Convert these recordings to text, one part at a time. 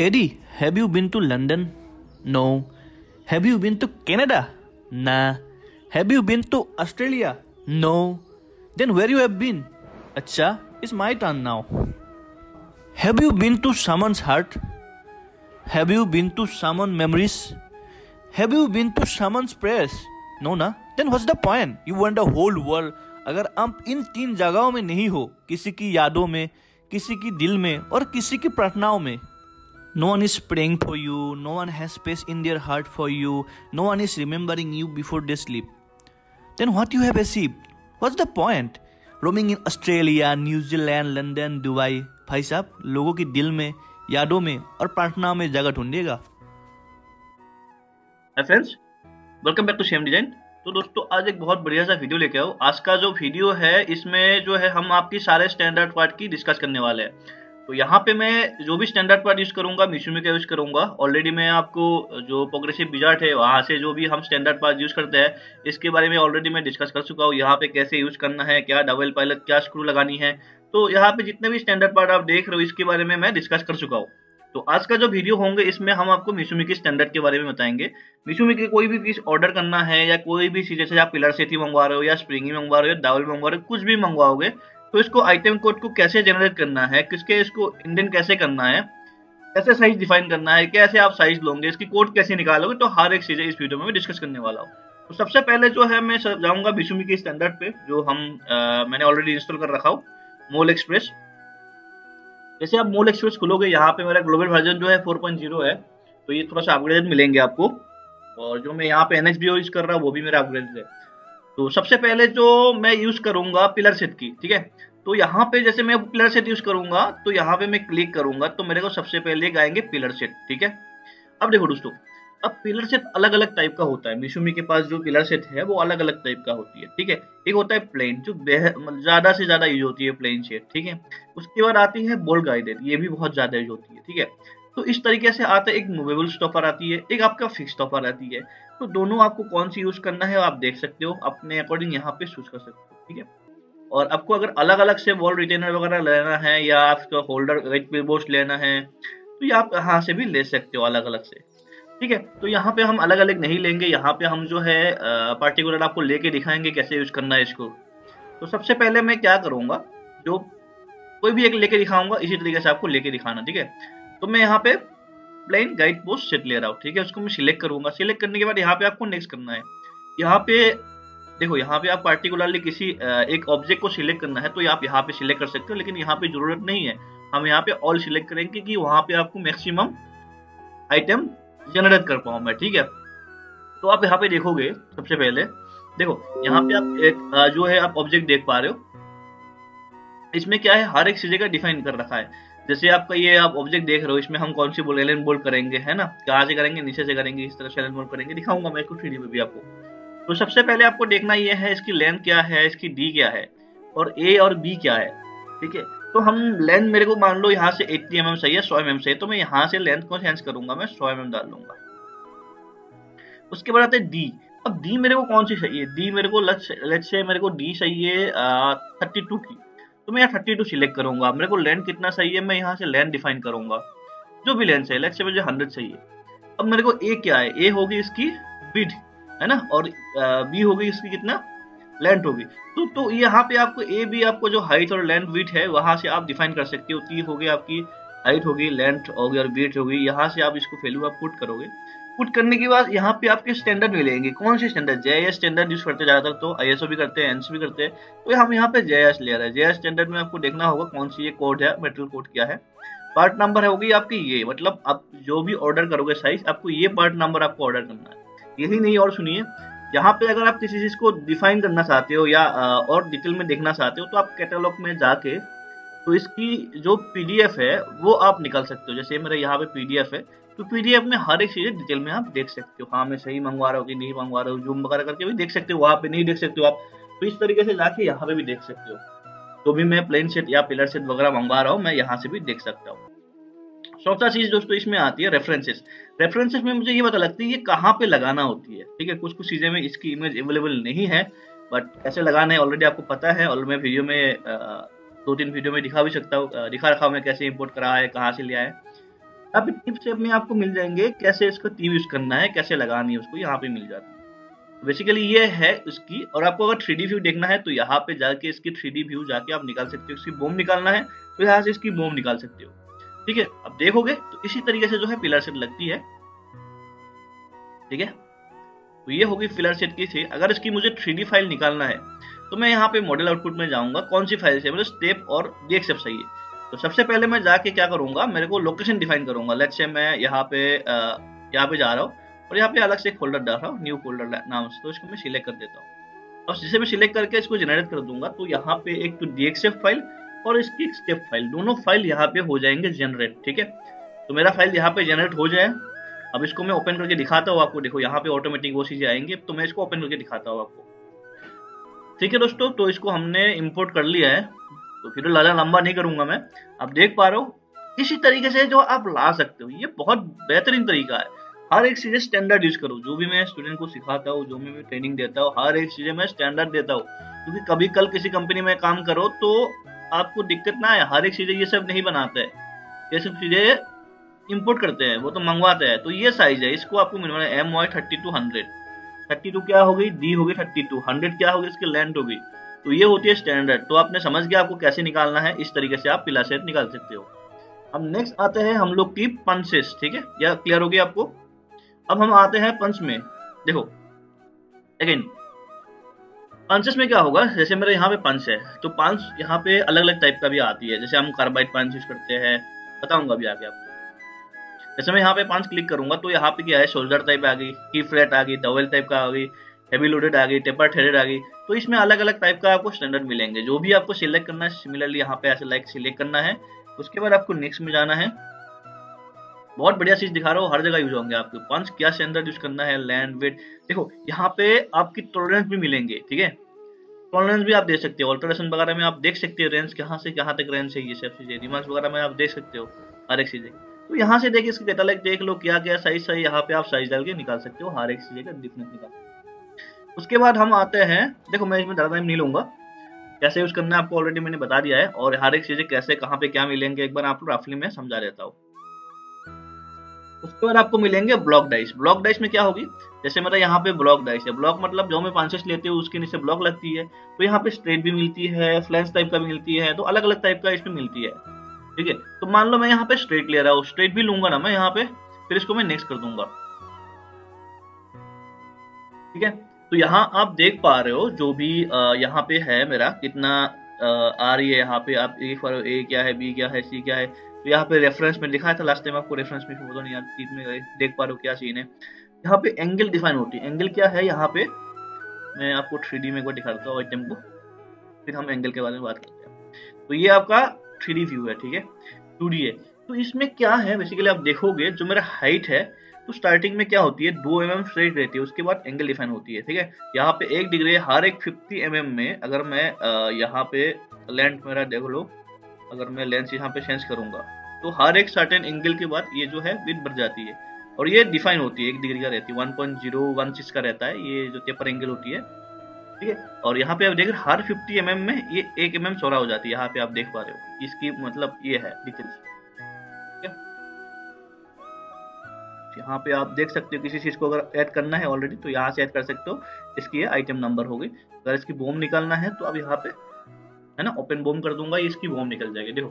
AD have you been to London no have you been to Canada ना have you been to Australia no then where you have been अच्छा it's my turn now have you been to someone's heart have you been to someone memories have you been to someone's prayers no ना then what's the point you want the whole world अगर आप इन तीन जगहों में नहीं हो, किसी की यादों में, किसी की दिल में और किसी की प्रार्थनाओं में No one is praying for you, no one has space in their heart for you, no one is remembering you before they sleep. Then what you have achieved? What's the point? Roaming in Australia, New Zealand, London, Dubai. भाई साहब लोगों की दिल में यादों में और प्रार्थनाओं में जगह ढूंढिएगा friends welcome back to Shem design तो दोस्तों आज एक बहुत बढ़िया सा वीडियो लेके आओ आज का जो वीडियो है इसमें जो है हम आपकी सारे स्टैंडर्ड पार्ट की डिस्कस करने वाले हैं तो यहाँ पे मैं जो भी स्टैंडर्ड पार्ट यूज़ करूँगा मिशुमी का यूज़ करूँगा ऑलरेडी मैं आपको जो प्रोग्रेसिव बिजार्ट है वहाँ से जो भी हम स्टैंडर्ड पार्ट यूज़ करते हैं, इसके बारे में ऑलरेडी मैं डिस्कस कर चुका हूँ, यहाँ पे कैसे यूज़ करना है, क्या डबल पायलट क्या स्क्रू लगानी है। तो यहाँ पे जितने भी स्टैंडर्ड पार्ट आप देख रहे हो, इसके बारे में मैं डिस्कस कर चुका हूँ। तो आज का जो वीडियो होंगे, इसमें हम आपको मिशुमी के स्टैंडर्ड के बारे में बताएँगे। मिशुमी के कोई भी पीस ऑर्डर करना है, या कोई भी चीज़, जैसे आप पिलर सेथी मंगवा रहे हो, या स्प्रिंगी मंगवा रहे हो, या डावल मंगवा रहे हो, कुछ भी मंगवाओगे तो इसको आइटम कोड को कैसे जनरेट करना है किसके इसको इंडियन कैसे करना है कैसे साइज़ डिफाइन करना है कैसे आप साइज़ लोगे इसकी कोड कैसे निकालोगे तो हर एक चीज़ इस वीडियो में डिस्कस करने वाला हूँ। तो सबसे पहले जो है मैं जाऊँगा बिशुमी के स्टैंडर्ड पे जो हम आ, मैंने ऑलरेडी इंस्टॉल कर रखा हूँ मोल एक्सप्रेस जैसे आप मोल एक्सप्रेस खुलोगे यहाँ पे मेरा ग्लोबल वर्जन जो है 4.0 है तो ये थोड़ा सा अपग्रेड मिलेंगे आपको। और जो मैं यहाँ पे एनएक्स यूज़ कर रहा हूँ वो भी मेरा अपग्रेड है। तो सबसे पहले जो मैं यूज़ करूँगा पिलर सेट की, ठीक है? तो यहाँ पे जैसे मैं पिलर सेट यूज़ करूँगा तो यहाँ पे मैं क्लिक करूँगा तो मेरे को सबसे पहले गाएँगे पिलर सेट ठीक है? अब देखो दोस्तों, अब पिलर सेट अलग अलग टाइप का होता है। मिशुमी के पास जो पिलर सेट है, वो अलग अलग टाइप का होती है, ठीक है? एक होता है प्लेन जो मतलब ज़्यादा से ज़्यादा यूज़ होती है प्लेन सेट ठीक है? उसके बाद आती है बोल गाइडेड ये भी बहुत ज़्यादा यूज़ होती है, ठीक है? तो इस तरीके से आता है, एक मूवेबल स्टॉपर आती है, एक आपका फिक्स स्टॉपर आती है। तो दोनों आपको कौन सी यूज़ करना है, आप देख सकते हो, अपने अकॉर्डिंग यहाँ पे चूज़ कर सकते हो, ठीक है? और आपको अगर अलग अलग से वॉल रिटेनर वगैरह लेना है, या आपका होल्डर वेट लेना है तो ये आप यहाँ से भी ले सकते हो अलग अलग से, ठीक है? तो यहाँ पे हम अलग अलग नहीं लेंगे, यहाँ पे हम जो है पार्टिकुलर आपको लेके दिखाएँगे कैसे यूज़ करना है इसको। तो सबसे पहले मैं क्या करूँगा, जो कोई भी एक लेके दिखाऊँगा, इसी तरीके से आपको लेके दिखाना, ठीक है? तो मैं यहाँ पे प्लेन गाइड पोस्ट सेट ले रहा हूँ, ठीक है? उसको मैं सिलेक्ट करूँगा। सिलेक्ट करने के बाद यहाँ पे आपको नेक्स्ट करना है। यहाँ पे, देखो, यहाँ पे आप पार्टिकुलरली किसी एक ऑब्जेक्ट को सिलेक्ट करना है तो आप यहाँ पे सिलेक्ट कर सकते हो, लेकिन यहाँ पे ज़रूरत नहीं है। हम यहाँ पे ऑल सिलेक्ट करेंगे कि वहाँ पे आपको मैक्सिमम आइटम जनरेट कर पाऊँ मैं, ठीक है? तो आप यहाँ पे देखोगे सबसे पहले, देखो, यहाँ पे आप एक जो है आप ऑब्जेक्ट देख पा रहे हो। इसमें क्या है? हर एक चीज़ें का डिफाइन कर रखा है। जैसे आपका ये आप ऑब्जेक्ट देख रहे हो, इसमें हम कौन सी बोल एलन बोल्ड करेंगे, है ना? कहाँ से करेंगे, नीचे से करेंगे, इस तरह से एलन बोल्ड करेंगे, दिखाऊँगा मैं कुछ वीडियो में भी आपको। तो सबसे पहले आपको देखना ये है, इसकी लेंथ क्या है, इसकी डी क्या है, और ए और बी क्या है, ठीक है? तो हम लेंथ मेरे को मान लो यहाँ से 80 एम mm सही है 100 एम mm सही है तो मैं यहाँ से लेंथ को चेंज करूँगा, मैं 100 एम mm डाल लूँगा। उसके बाद आते डी अब डी मेरे को कौन सी चाहिए? डी मेरे को लेट से मेरे को डी चाहिए थर्टी टू की। तो मैं यहाँ थर्टी टू सिलेक्ट करूँगा। मेरे को लेंथ कितना सही है, मैं यहाँ से लेंथ डिफाइन करूँगा। जो भी लेंथ है लेट से मुझे हंड्रेड चाहिए अब मेरे को ए क्या है? ए होगी इसकी विड है ना? और बी होगी इसकी कितना? लेंथ होगी। तो तो यहाँ पे आपको ए बी आपको जो हाइट और लेंथ बीट है, वहाँ से आप डिफाइन कर सकते हो। ती होगी आपकी हाइट होगी लेंथ होगी और बीट होगी। यहाँ से आप इसको वैल्यू आप पुट करोगे। पुट करने के बाद यहाँ पे आपके स्टैंडर्ड मिलेंगे। कौन से standard J S standard use करते ज़्यादातर तो आई एस ओ भी करते हैं एनस भी करते हैं। तो हम यहाँ पे जे एस ले रहे हैं। जे एस स्टैंडर्ड में आपको देखना होगा कौन सी ये कोड है मेटल कोड क्या है। पार्ट नंबर है होगी आपकी ये मतलब आप जो भी ऑर्डर करोगे साइज़ आपको ये पार्ट नंबर आपको ऑर्डर करना है। यही नहीं और सुनिए। यहाँ पे अगर आप किसी चीज़ को डिफाइन करना चाहते हो या और डिटेल में देखना चाहते हो तो आप कैटलॉग में जाके तो इसकी जो पीडीएफ है, वो आप निकाल सकते हो। जैसे मेरे यहाँ पे पीडीएफ है तो पीडीएफ में हर एक चीज़ डिटेल में आप देख सकते हो। हाँ मैं सही मंगवा रहा हूँ कि नहीं मंगवा रहा हूँ जूम वगैरह करके भी देख सकते हो, वहाँ पे नहीं देख सकते हो आप। तो इस तरीके से जाके यहाँ पे भी देख सकते हो। तो भी मैं प्लेन सेट या पिलर सेट वगैरह मंगवा रहा हूँ, मैं यहाँ से भी देख सकता हूँ। चौथा चीज़ दोस्तों इसमें आती है रेफरेंसेस रेफरेंसेस में मुझे ये पता लगती है ये कहाँ पे लगाना होती है, ठीक है? कुछ कुछ चीज़ें में इसकी इमेज अवेलेबल नहीं है बट कैसे लगाना है ऑलरेडी आपको पता है, और मैं वीडियो में दो तीन वीडियो में दिखा भी सकता हूँ दिखा रखा हूँ मैं कैसे इम्पोर्ट करा है, कहाँ से लिया है। पे टिप्स में आपको मिल जाएँगे, कैसे इसका टीम यूज़ करना है, कैसे लगानी है उसको, यहाँ पे मिल जाती है। बेसिकली ये है इसकी, और आपको अगर थ्री व्यू देखना है तो यहाँ पे जाके इसकी थ्री व्यू जाके आप निकाल सकते हो, इसकी बोम निकालना है तो यहाँ से इसकी बोम निकाल सकते हो। ठीक है, अब देखोगे तो इसी तरीके से जो है पिलर सेट लगती है। ठीक है तो ये होगी फिलर सेट की थी अगर इसकी मुझे थ्री फ़ाइल निकालना है तो मैं यहाँ पे मॉडल आउटपुट में जाऊँगा, कौन सी फ़ाइल से मतलब स्टेप और डी सही है। तो सबसे पहले मैं जाके क्या करूँगा, मेरे को लोकेशन डिफाइन करूँगा। लेट से मैं यहाँ पे यहाँ पे जा रहा हूँ और यहाँ पे अलग से एक फोल्डर डाल रहा हूँ न्यू फोल्डर नाम से तो इसको मैं सिलेक्ट कर देता हूँ। और जिसे मैं सिलेक्ट करके इसको जनरेट कर दूँगा तो यहाँ पे एक तो डी फ़ाइल और इसकी एक स्टेप फ़ाइल दोनों फ़ाइल यहाँ पे हो जाएँगे जनरेट ठीक है? तो मेरा फ़ाइल यहाँ पे जनरेट हो जाए। अब इसको मैं ओपन करके दिखाता हूँ आपको। देखो, यहाँ पे ऑटोमेटिक वो चीज़ें आएँगे। तो मैं इसको ओपन करके दिखाता हूँ आपको। ठीक है दोस्तों तो इसको हमने इम्पोर्ट कर लिया है। तो फिर ज़्यादा लंबा नहीं करूँगा मैं। आप देख पा रहे हो, इसी तरीके से जो आप ला सकते हो, ये बहुत बेहतरीन तरीका है। हर एक चीज़ें स्टैंडर्ड यूज़ करो, जो भी मैं स्टूडेंट को सिखाता हूँ, जो भी मैं ट्रेनिंग देता हूँ, हर एक चीज़ें मैं स्टैंडर्ड देता हूँ। क्योंकि कभी कल किसी कंपनी में काम करो तो आपको दिक्कत ना है हर एक चीज़ें ये सब नहीं बनाते ये सब चीज़ें इम्पोर्ट करते हैं, वो तो मंगवाते हैं। तो ये साइज़ है, इसको आपको मिलवाना है M Y thirty two hundred thirty two क्या हो गई? डी हो गई थर्टी टू हंड्रेड क्या होगी इसकी लेंथ हो गई। तो ये होती है स्टैंडर्ड तो आपने समझ गया आपको कैसे निकालना है? इस तरीके से आप पिला सेट निकाल सकते हो। अब नेक्स्ट आते हैं हम लोग की पंचेस ठीक है? या क्लियर हो गया आपको? अब हम आते हैं पंच में। देखो अगेन पंचेस में क्या होगा? जैसे मेरे यहाँ पे पंच है तो पंच यहाँ पे अलग अलग टाइप का भी आती है। जैसे हम कार्बाइड पंच यूज़ करते हैं, बताऊँगा अभी आगे आपको। जैसे मैं यहाँ पे पंच क्लिक करूँगा तो यहाँ पे क्या है? शोल्डर टाइप आ गई की फ्लैट आ गई डबल टाइप का आ गई। हेवी लोडेड आ गई, टेपर थ्रेडेड आ गई तो इसमें अलग अलग टाइप का आपको स्टैंडर्ड मिलेंगे। जो भी आपको सिलेक्ट करना है सिमिलरली यहाँ पे ऐसे लाइक सिलेक्ट करना है, उसके बाद आपको नेक्स्ट में जाना है। बहुत बढ़िया चीज़ दिखा रहा हूँ, हर जगह यूज़ होंगे आपको। पंच क्या स्टैंडर्ड यूज़ करना है लैंड वेट देखो, यहाँ पे आपकी टॉलरेंस भी मिलेंगे, ठीक है? टॉलरेंस भी आप देख सकते हो ऑल्टरेशन वगैरह में आप देख सकते हो रेंज कहाँ से, कहाँ तक रेंज है ये सब चीज़ें। रिमार्क्स वगैरह में आप देख सकते हो, हर एक चीज़ें। तो यहाँ से देखिए इसकी कैटालॉग देख लो क्या क्या साइज़ सही यहाँ पे आप साइज़ डाल के निकाल सकते हो, हर एक चीज़ का डिफरेंस निकाल उसके बाद हम आते हैं। देखो, मैं इसमें ज़्यादा टाइम नहीं लूँगा। कैसे यूज़ करना है, आपको ऑलरेडी मैंने बता दिया है। और हर एक चीज़ें कैसे, कहाँ पे क्या मिलेंगे, एक बार आपको रफली में समझा देता हूँ। उसके बाद आपको मिलेंगे ब्लॉक डाइस ब्लॉक डाइस में क्या होगी? जैसे मेरा यहाँ पे ब्लॉक डाइस है। ब्लॉक मतलब जो मैं पांचेस लेते हूँ, उसके नीचे ब्लॉक लगती है। तो यहाँ पे स्ट्रेट भी मिलती है फ्लैंस टाइप का मिलती है। तो अलग अलग टाइप का इसमें मिलती है। ठीक है? तो मान लो मैं यहाँ पे स्ट्रेट ले रहा हूँ। स्ट्रेट भी लूँगा ना मैं यहाँ पे, फिर इसको मैं नेक्स्ट कर दूँगा। ठीक है? तो यहाँ आप देख पा रहे हो जो भी यहाँ पे है मेरा, कितना आ रही है यहाँ पे, आप ए फॉर ए क्या है बी क्या है सी क्या है? तो यहाँ पे रेफरेंस में लिखा था लास्ट टाइम आपको रेफरेंस में फ़ोटो नहीं में देख पा रहे हो क्या सीन है। यहाँ पे एंगल डिफाइन होती है। एंगल क्या है यहाँ पे? मैं आपको थ्री में को दिखाता हूँ आइटम को। फिर हम एंगल के बारे में बात करते हैं। तो ये आपका थ्री व्यू है, ठीक है? टू है। तो इसमें क्या है? बेसिकली आप देखोगे, जो मेरा हाइट है तो स्टार्टिंग में क्या होती है? दो एम एम स्ट्रेट रहती है, उसके बाद एंगल डिफाइन होती है, ठीक है? यहाँ पे एक डिग्री हर एक फिफ्टी एम एम में अगर मैं यहाँ पे लेंथ मेरा देख लो, अगर मैं लेंथ यहाँ पे चेंज करूँगा तो हर एक सर्टेन एंगल के बाद ये जो है विद बढ़ जाती है। और ये डिफाइन होती है, एक डिग्री का रहती है one point zero one six का रहता है, ये जो टेपर एंगल होती है, ठीक है? और यहाँ पे आप देख रहे हर फिफ्टी एम में ये एक एम एम चौड़ा हो जाती है, यहाँ पे आप देख पा रहे हो, इसकी मतलब ये है डिटेल्स यहाँ पे आप देख सकते हो किसी चीज़ को अगर ऐड करना है ऑलरेडी तो यहाँ से ऐड कर सकते हो। इसकी ये आइटम नंबर हो गई अगर इसकी बोम निकालना है तो अब यहाँ पे, है ना ओपन बोम कर दूँगा इसकी बोम निकल जाएगी, देखो।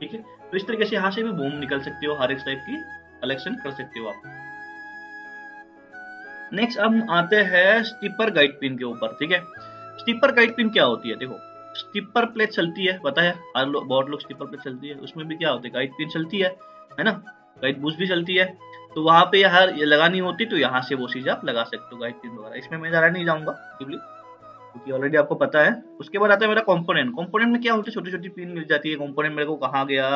ठीक है? तो इस तरीके से यहाँ से भी बोम निकल सकते हो, हर एक टाइप की कलेक्शन कर सकते हो आप। नेक्स्ट अब आते हैं स्टीपर गाइड पिन के ऊपर, ठीक है? स्टीपर गाइड पिन क्या होती है? देखो स्टीपर प्लेट चलती है, पता है? हर लोग बहुत लोग स्टीपर प्लेट चलती है, उसमें भी क्या होता है? गाइड पिन चलती है है ना? गाइड बूस्ट भी चलती है। तो वहाँ पे यार ये लगानी होती तो यहाँ से वो चीज़ आप लगा सकते हो गाइड पिन वगैरह इसमें मैं ज़्यादा नहीं जाऊँगा क्योंकि ऑलरेडी आपको पता है। उसके बाद आता है मेरा कॉम्पोनेंट कॉम्पोनेंट में क्या होता है? छोटी छोटी पिन मिल जाती है। कॉम्पोनेंट मेरे को कहा गया?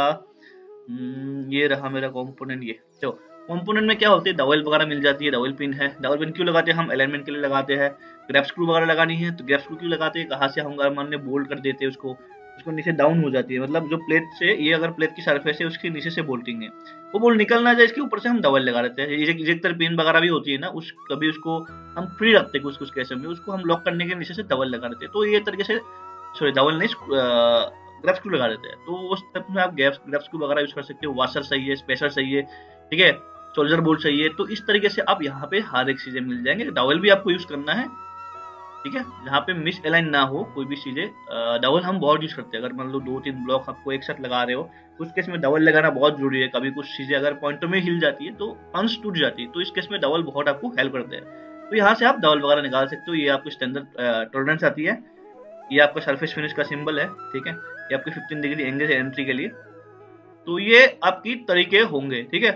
हम्म, ये रहा मेरा कॉम्पोनेंट ये। तो कॉम्पोनेंट में क्या होती है? डबल वगैरह मिल जाती है डबल पिन है। डबल पिन क्यों लगाते हैं? हम अलाइनमेंट के लिए लगाते हैं। ग्रेप स्क्रू वगैरह लगानी है तो ग्रेप स्क्रू क्यों लगाते हैं? कहाँ से हम मान बोल्ड कर देते हैं उसको उसको नीचे डाउन हो जाती है। मतलब जो प्लेट से, ये अगर प्लेट की सरफेस है, उसके नीचे से बोल्टिंग है वो बोल निकलना जाए, इसके ऊपर से हम डबल लगा देते हैं। इजेक्टर पिन वगैरह भी होती है ना, उस, कभी उसको हम फ्री रखते हैं कुछ कुछ केस में, उसको हम लॉक करने के नीचे से डबल लगा देते हैं। तो ये तरीके से सॉरी डबल नहीं ग्रेप स्क्रू लगा देते हैं। तो उस टाइप में आप ग्रेप स्क्रू वगैरह यूज़ कर सकते हो। वाशर सही है स्पेशर सही है, ठीक है? सोल्जर बोल्ट चाहिए तो इस तरीके से आप यहाँ पे हर एक चीज़ें मिल जाएँगे। डॉवल भी आपको यूज़ करना है। ठीक है? जहाँ पे मिस अलाइन ना हो, कोई भी चीज़ें डबल हम बहुत यूज़ करते हैं। अगर मान लो दो तीन ब्लॉक आपको एक साथ लगा रहे हो उस केस में डबल लगाना बहुत ज़रूरी है। कभी कुछ चीज़ें अगर पॉइंटों में हिल जाती है तो पंच टूट जाती है तो इस केस में डबल बहुत आपको हेल्प करते हैं। तो यहाँ से आप डबल वगैरह निकाल सकते हो। ये आपकी स्टैंडर्ड टॉलरेंस आती है। ये आपका सरफेस फिनिश का सिंबल है, ठीक है? ये आपकी 15 डिग्री एंगल है एंट्री के लिए। तो ये आपकी तरीके होंगे, ठीक है?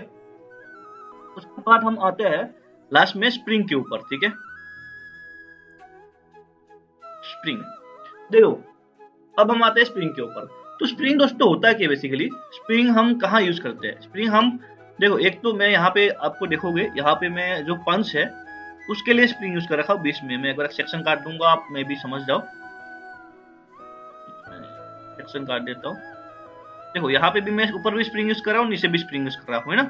उसके बाद हम आते हैं लास्ट में स्प्रिंग के ऊपर, ठीक है? स्प्रिंग देखो, अब हम आते हैं स्प्रिंग के ऊपर। तो स्प्रिंग दोस्तों होता है क्या बेसिकली स्प्रिंग हम कहाँ यूज़ करते हैं? स्प्रिंग हम, देखो, एक तो मैं यहाँ पे आपको देखोगे, यहाँ पे मैं जो पंच है, उसके लिए स्प्रिंग यूज़ कर रखा हूँ बीच में। मैं अगर सेक्शन काट दूँगा, आप मैं भी समझ जाओ। सेक्शन काट देता हूँ। देखो, यहाँ पे भी मैं ऊपर भी स्प्रिंग यूज़ कर रहा हूँ, नीचे भी स्प्रिंग यूज़ कर रहा है ना?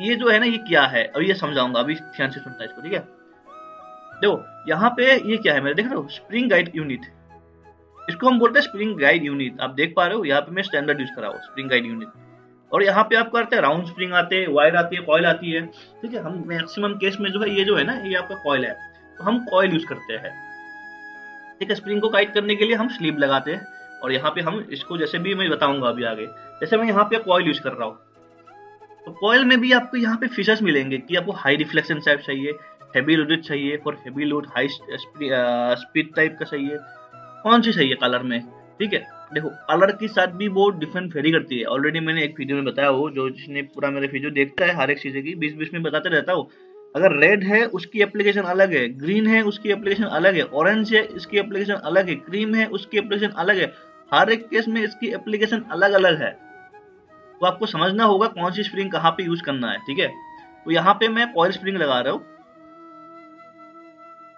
ये जो है ना, ये क्या है? अभी ये समझाऊँगा, अभी ध्यान से सुनता है इसको, ठीक है? देखो, यहाँ पे ये क्या है? मेरे देख रहे हो स्प्रिंग गाइड यूनिट इसको हम बोलते हैं स्प्रिंग गाइड यूनिट आप देख पा रहे हो, यहाँ पे मैं स्टैंडर्ड यूज़ कर स्प्रिंग गाइड यूनिट और यहाँ पे आप करते हैं राउंड स्प्रिंग आते हैं वायर आती है कॉयल आती है। ठीक है, हम मैक्सिमम केस में जो है, ये जो है ना, ये आपका कॉयल है। तो हम कॉयल यूज़ करते हैं। ठीक है स्प्रिंग को गाइड करने के लिए हम स्लीव लगाते हैं। और यहाँ पे हम इसको, जैसे भी मैं बताऊँगा अभी आगे, जैसे मैं यहाँ पे कॉयल यूज़ कर रहा हूँ। तो कॉयल में भी आपको यहाँ पे फीचर्स मिलेंगे कि आपको हाई रिफ्लेक्शन टाइप चाहिए हैवी लोडेड चाहिए for heavy load high speed type का चाहिए। कौन सी चाहिए कलर में? ठीक है? देखो कलर के साथ भी वो डिफरेंट वेरी करती है। ऑलरेडी मैंने एक वीडियो में बताया हो जो जिसने पूरा मेरे वीडियो देखता है हर एक चीज़ की बीच बीच में बताते रहता हूँ। अगर रेड है, उसकी एप्लीकेशन अलग है। ग्रीन है, उसकी एप्लीकेशन अलग है। ऑरेंज है, इसकी एप्लीकेशन अलग है। क्रीम है, उसकी एप्लीकेशन अलग है। हर एक केस में इसकी एप्लीकेशन अलग अलग है। तो आपको समझना होगा कौन सी स्प्रिंग कहाँ पे यूज़ करना है, ठीक है? तो यहाँ पे मैं कॉयल स्प्रिंग लगा रहा हूँ।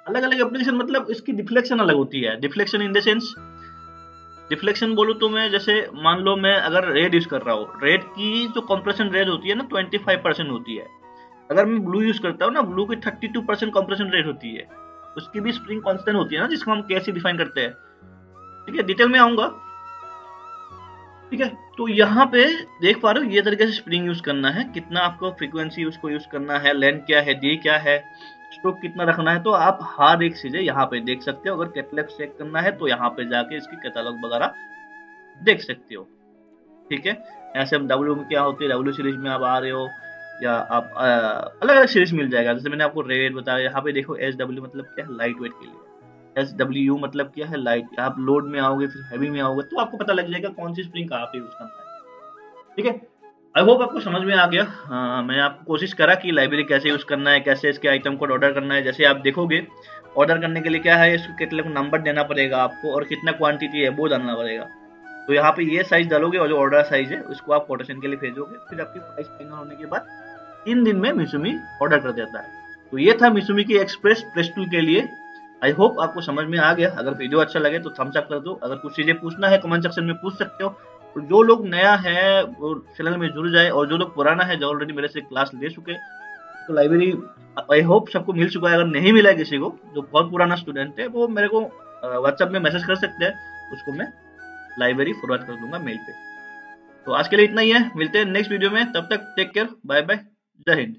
अलग अलग एप्लीकेशन मतलब इसकी डिफ्लेक्शन अलग होती है। Deflection in the sense deflection बोलूँ तो मैं, जैसे मान लो मैं अगर रेड यूज़ कर रहा हूँ रेड की जो कंप्रेशन रेट होती है ना ट्वेंटी फाइव परसेंट होती है। अगर मैं ब्लू यूज़ करता हूँ ना ब्लू की thirty two percent compression rate होती है। उसकी भी स्प्रिंग कॉन्स्टेंट होती है ना, जिसको हम कैसे डिफाइन करते हैं। ठीक है डिटेल में आऊँगा। ठीक है? तो यहाँ पे देख पा रहे हो, ये तरीके से स्प्रिंग यूज़ करना है। कितना आपको फ्रीक्वेंसी उसको यूज़ करना है लेंथ क्या है डी क्या है स्ट्रोक कितना रखना है तो आप हर एक चीज़ें यहाँ पे देख सकते हो। अगर कैटलॉग चेक करना है तो यहाँ पे जाके इसकी कैटलॉग वगैरह देख सकते हो। ठीक है? ऐसे हम डब्ल्यू में क्या होती है? डब्ल्यू सीरीज़ में आप आ रहे हो, या आप अलग अलग सीरीज़ मिल जाएगा। जैसे मैंने आपको रेड बताया, यहाँ पे देखो एस डब्ल्यू मतलब क्या है? लाइट वेट के लिए। एस डब्ल्यू मतलब क्या है? लाइट आप लोड में आओगे फिर हैवी में आओगे तो आपको पता लग जाएगा कौन सी स्प्रिंग कहाँ पे यूज़ करना है। ठीक है? आई होप आपको समझ में आ गया। आ, मैंने आपको कोशिश करा कि लाइब्रेरी कैसे यूज़ करना है कैसे इसके आइटम कोड ऑर्डर करना है। जैसे आप देखोगे ऑर्डर करने के लिए क्या है इसको कितने नंबर देना पड़ेगा आपको और कितना क्वांटिटी है वो जानना पड़ेगा। तो यहाँ पे ये साइज़ डालोगे और जो ऑर्डर साइज़ है उसको आप कोटेशन के लिए भेजोगे फिर आपकी प्राइस फाइनल होने के बाद तीन दिन में मिसुमी ऑर्डर कर देता है। तो ये था मिसुमी की एक्सप्रेस प्रेस टूल के लिए। आई होप आपको समझ में आ गया। अगर वीडियो अच्छा लगे तो थम्स अप कर दो। अगर कुछ चीज़ें पूछना है कमेंट सेक्शन में पूछ सकते हो। तो जो लोग नया है, वो चैनल में जुड़ जाए और जो लोग पुराना है, जो ऑलरेडी मेरे से क्लास ले चुके तो लाइब्रेरी आई होप सबको मिल चुका है। अगर नहीं मिला है किसी को, जो बहुत पुराना स्टूडेंट है, वो मेरे को व्हाट्सएप में मैसेज कर सकते हैं। उसको मैं लाइब्रेरी फॉरवर्ड कर दूँगा मेल पे। तो आज के लिए इतना ही है। मिलते हैं नेक्स्ट वीडियो में। तब तक टेक केयर बाय बाय जय हिंद।